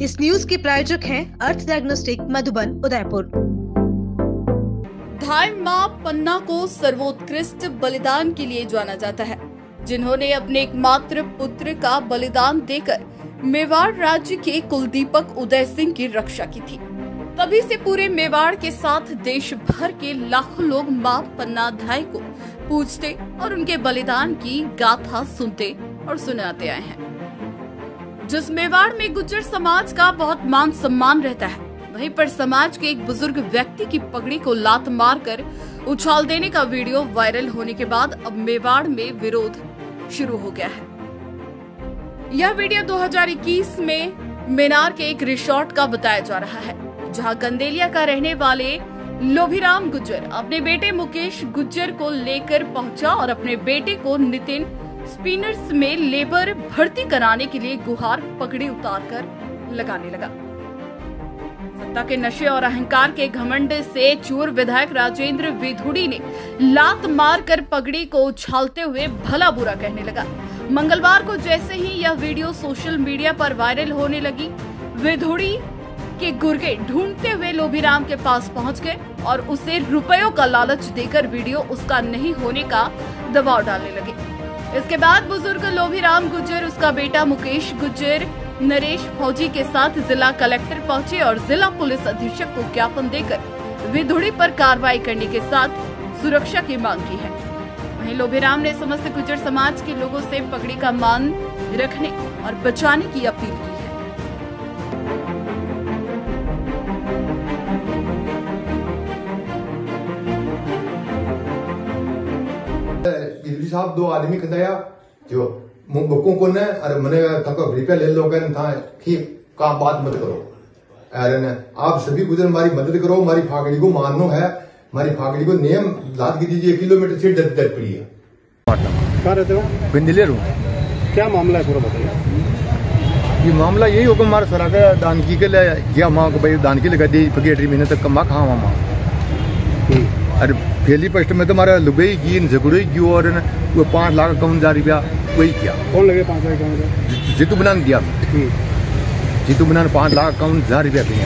इस न्यूज़ के प्रायोजक हैं अर्थ डायग्नोस्टिक मधुबन, उदयपुर। धाय माँ पन्ना को सर्वोत्कृष्ट बलिदान के लिए जाना जाता है। जिन्होंने अपने एकमात्र पुत्र का बलिदान देकर मेवाड़ राज्य के कुलदीपक उदय सिंह की रक्षा की थी। तभी से पूरे मेवाड़ के साथ देश भर के लाखों लोग माँ पन्ना धाय को पूजते और उनके बलिदान की गाथा सुनते और सुनाते आए हैं। जिस मेवाड़ में गुज्जर समाज का बहुत मान सम्मान रहता है, वहीं पर समाज के एक बुज़ुर्ग व्यक्ति की पगड़ी को लात मारकर उछाल देने का वीडियो वायरल होने के बाद अब मेवाड़ में विरोध शुरू हो गया है। यह वीडियो 2021 में मेनार के एक रिसोर्ट का बताया जा रहा है, जहाँ कंदेलिया का रहने वाले लोभीराम गुज्जर अपने बेटे मुकेश गुज्जर को लेकर पहुँचा और अपने बेटे को नितिन स्पिनर्स में लेबर भर्ती कराने के लिए गुहार पकड़ी उतार कर लगाने लगा। सत्ता के नशे और अहंकार के घमंड से चूर विधायक राजेंद्र विधुड़ी ने लात मार कर पगड़ी को उछालते हुए भला बुरा कहने लगा। मंगलवार को जैसे ही यह वीडियो सोशल मीडिया पर वायरल होने लगी, विधुड़ी के गुर्गे ढूंढते हुए लोभीराम के पास पहुँच गए और उसे रुपयों का लालच देकर वीडियो उसका नहीं होने का दबाव डालने लगे। इसके बाद बुज़ुर्ग लोभीराम गुज्जर, उसका बेटा मुकेश गुज्जर, नरेश फौजी के साथ जिला कलेक्टर पहुँचे और जिला पुलिस अधीक्षक को ज्ञापन देकर विधुड़ी पर कार्रवाई करने के साथ सुरक्षा की मांग की है। वहीं लोभीराम ने समस्त गुज्जर समाज के लोगों से पगड़ी का मान रखने और बचाने की अपील की। है साहब दो आदमी कदाया जो बको को ने अरे मने तको रुपया ले लो गन था की काम बात मत करो। अरे ने आप सभी गुजर हमारी मदद करो हमारी फागड़ी को मानो है हमारी फागड़ी को नियम लाद की दीजिए किलोमीटर से डर डर पड़ी है कहाँ रहते हो? पिंदलेर हूँ क्या मामला है पूरा बताइए। ये मामला यही होगा हमारा सरा का दान की के लिए किया माँ को भाई दान की लगा दी पगेटरी महीने तक कमा खा मामा अरे पहली फ़र्स्ट में तो हमारा लुबई की झगड़ो की और वो पाँच लाख कौन हज़ार रुपया वही किया? कौन लगे पाँच लाख कहाँ जीतू बनाने दिया। जीतू बनाने पाँच लाख कौन हज़ार रुपया दिया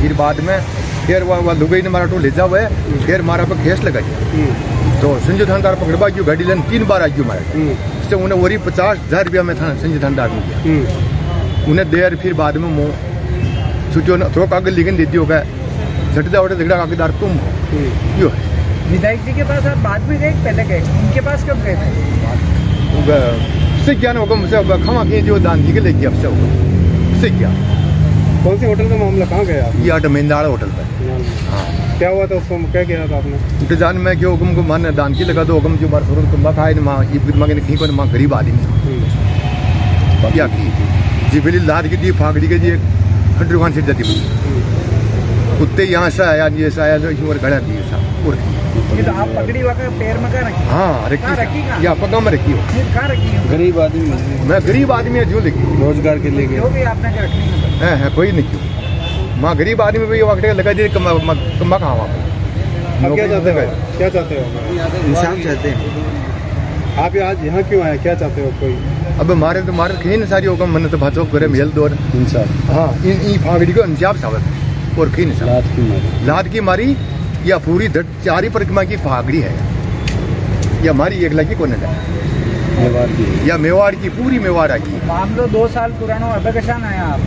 फिर बाद में फिर वह वह लुबई ने मारा टो ले जा हुआ है फिर मारा पर केस लगाई। तो संजय थानेदार पकड़वा क्यों गाड़ी लेने तीन बार आई मारा उससे उन्हें वही पचास हज़ार रुपया में था संजय थानेदार ने दिया उन्हें देर फिर बाद में मुँह न थोड़ा कागज़ लिखने देती होगा झटदा उठे झगड़ा कागजदार तुम हो। यो है। विधायक जी के पास आप बाद में गए पहले गए। उनके पास कब गए थे? उससे क्या मुझसे होगा खमा के जो दान की के लेके अब से होगा उससे क्या? कौन से होटल का मामला? कहाँ गया? आप ये आटा मेंदाड़ा होटल पे। हाँ। क्या हुआ था उसको? क्या किया था आपने? उनके जान में क्यों हुक्म को मान दान की लगा दो हुक्म जो बार फरोज कम्बा खाए माँ ये बिदमा के नहीं को माँ गरीब आदमी। क्या की जी बिली लाद की दी फागड़ी के जी हंड्रेड दुकान से जाती। कुत्ते यहाँ से आया ये से आया जो और घड़ा दिए साहब और ये तो आप पगड़ी पैर में रखी? हाँ रखी रखी या पगा में रखी हो? कहाँ रखी हो? गरीब आदमी मैं गरीब आदमी है जो लिखी रोज़गार के लिए आपने है। है है कोई नहीं। क्यों माँ गरीब आदमी भी वक्त लगा दी कमा कमा कहाँ वहाँ पर क्या चाहते हो? क्या चाहते हो? इंसाफ चाहते हैं। आप आज यहाँ क्यों आए? क्या चाहते हो कोई? अब हमारे तो मारे कहीं नहीं सारी होगा मन तो भाचो करे मेल दो इंसाफ। हाँ इन फागड़ी को इंजाब सावत और कहीं नहीं सावत की मारी। लाद की मारी या पूरी चारी परिक्रमा की फागड़ी है। या हमारी एक लगी कोने की। या मेवाड़ की पूरी मेवाड़ की। मामलो दो साल पुरानो अब कशान आया आप।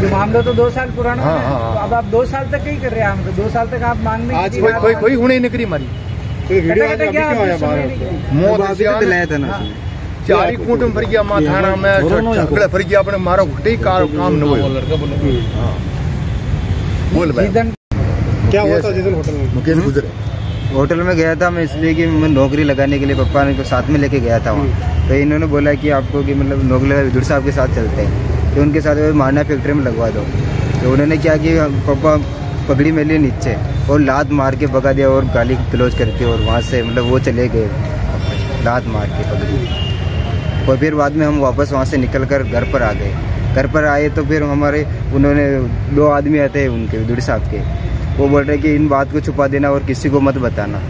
जो मामलो तो दो साल पुराना हाँ, है हाँ, हाँ। तो अब आप दो साल तक ही कर रहे हैं हम तो दो साल तक आप मांगने आज कोई कोई कोई हुने नहीं करी मारी। तो वीडियो आज कटा-कटा अभी क्यों? आया बाहर अभी तो दिलाया था ना। चारी कूटम फर गया माँ थाना में झगड़ा फर गया अपने मारो घुटे कार काम न हुए हाँ। बोल भाई। क्या हुआ था जिस दिन होटल में? मुकेश गुजरे। होटल में गया था मैं इसलिए कि मैं नौकरी लगाने के लिए पप्पा ने को साथ में लेके गया था वहाँ। तो इन्होंने बोला कि आपको कि मतलब नौकरी लगा विदुर साहब के साथ चलते हैं। तो उनके साथ वो मारना फैक्ट्री में लगवा दो। तो उन्होंने क्या कि पापा पगड़ी में लिए नीचे और लात मार के भगा दिया और गाली क्लोज करके और वहाँ से मतलब वो चले गए। लात मार के पगड़ी और फिर बाद में हम वापस वहाँ से निकल कर घर पर आ गए। घर पर आए तो फिर हमारे उन्होंने दो आदमी आते हैं उनके विदुर साहब के। वो बोल रहे कि इन बात को छुपा देना और किसी को मत बताना।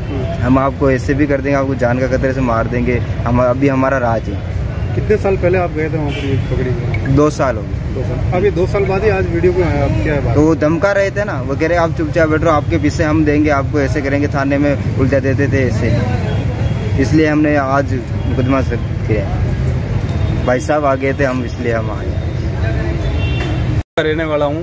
हम आपको ऐसे भी कर देंगे आपको जान का खतरे से मार देंगे। हम अभी हमारा राज है। कितने साल पहले आप गए थे वहाँ पर पकड़ी? दो साल हो गए। दो साल। अब दो साल बाद ही आज वीडियो को अब क्या है बात? तो वो धमका रहे थे ना वो कह रहे आप चुपचाप बैठो आपके पीछे हम देंगे आपको ऐसे करेंगे थाने में उल्टा देते थे ऐसे। इसलिए हमने आज मुकदमा किया भाई साहब आ गए थे हम इसलिए हम आए। रहने वाला हूँ।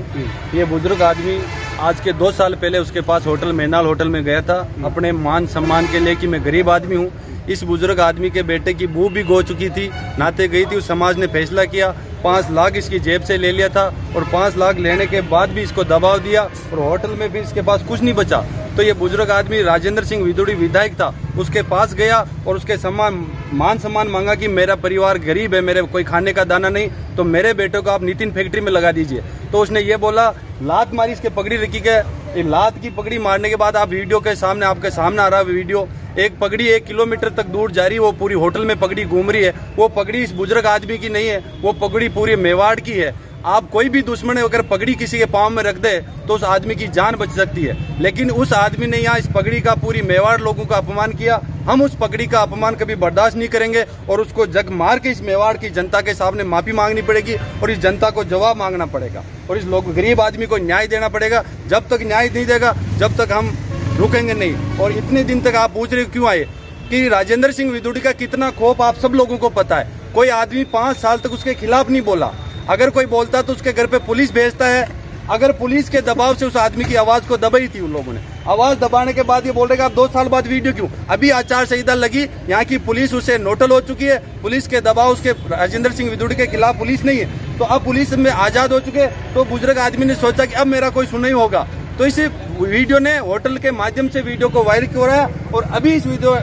ये बुज़ुर्ग आदमी आज के दो साल पहले उसके पास होटल मेनाल होटल में गया था। अपने मान सम्मान के लिए कि मैं गरीब आदमी हूँ। इस बुज़ुर्ग आदमी के बेटे की बू भी गो चुकी थी। नाते गई थी उस समाज ने फैसला किया। पाँच लाख इसकी जेब से ले लिया था और पाँच लाख लेने के बाद भी इसको दबाव दिया और होटल में भी इसके पास कुछ नहीं बचा। तो ये बुज़ुर्ग आदमी राजेंद्र सिंह विदुड़ी विधायक था। उसके पास गया और उसके सम्मान, मान सम्मान मांगा कि मेरा परिवार गरीब है, मेरे कोई खाने का दाना नहीं तो मेरे बेटे को आप नितिन फैक्ट्री में लगा दीजिए। तो उसने ये बोला, लात मारी इसके पगड़ी रखी ये लात की पगड़ी मारने के बाद आप वीडियो के सामने, आपके सामने आ रहा है वीडियो। एक पगड़ी एक किलोमीटर तक दूर जा रही है वो पूरी होटल में पगड़ी घूम रही है। वो पगड़ी इस बुज़ुर्ग आदमी की नहीं है, वो पगड़ी पूरी मेवाड़ की है। आप कोई भी दुश्मन अगर पगड़ी किसी के पाँव में रख दे तो उस आदमी की जान बच सकती है। लेकिन उस आदमी ने यहाँ इस पगड़ी का पूरी मेवाड़ लोगों का अपमान किया। हम उस पगड़ी का अपमान कभी बर्दाश्त नहीं करेंगे और उसको जग मार के इस मेवाड़ की जनता के सामने माफ़ी मांगनी पड़ेगी और इस जनता को जवाब मांगना पड़ेगा। और इस लोग, गरीब आदमी को न्याय देना पड़ेगा। जब तक न्याय नहीं देगा, जब तक हम रुकेंगे नहीं। और इतने दिन तक आप पूछ रहे क्यों आए? कि राजेंद्र सिंह विदुड़ी का कितना खोप आप सब लोगों को पता है। कोई आदमी पाँच साल तक उसके खिलाफ नहीं बोला। अगर कोई बोलता तो उसके घर पे पुलिस भेजता है। अगर पुलिस के दबाव से उस आदमी की आवाज़ को दबाई थी उन लोगों ने। आवाज़ दबाने के बाद ये बोल रहे आप दो साल बाद वीडियो क्यों? अभी आचार संहिता लगी, यहाँ की पुलिस उसे नोटल हो चुकी है। पुलिस के दबाव उसके राजेंद्र सिंह विदुड़ी के खिलाफ पुलिस नहीं है। तो अब पुलिस में आज़ाद हो चुके तो बुज़ुर्ग आदमी ने सोचा कि अब मेरा कोई सुनाई होगा। तो इस वीडियो ने होटल के माध्यम से वीडियो को वायरल है और अभी इस वीडियो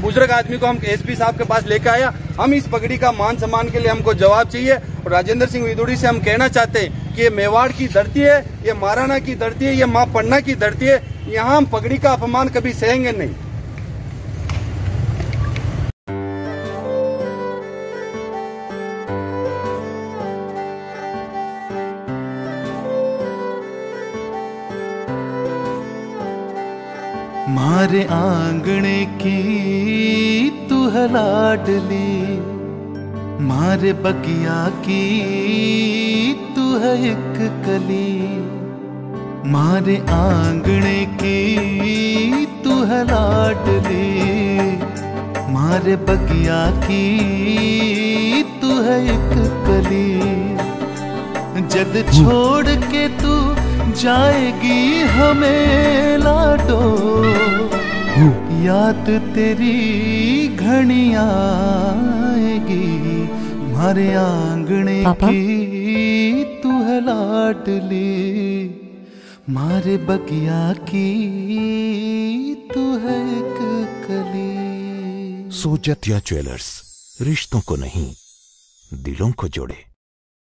बुज़ुर्ग आदमी को हम एसपी साहब के पास लेकर आया। हम इस पगड़ी का मान सम्मान के लिए हमको जवाब चाहिए और राजेंद्र सिंह विदुड़ी से हम कहना चाहते हैं कि ये मेवाड़ की धरती है, ये महाराणा की धरती है, ये माँ पन्ना की धरती है। यहाँ हम पगड़ी का अपमान कभी सहेंगे नहीं। मारे आंगणे की तू है लाडली मारे बगिया की तू है एक कली। मारे आंगणे की तू है लाडली मारे बगिया की तू है एक कली। जद छोड़ के तू जाएगी हमें लाडो। याद तेरी घनी आएगी मारे आंगणे की तू है लाडली मारे बगिया की तू है एक कली। सोजत या ज्वेलर्स रिश्तों को नहीं दिलों को जोड़े।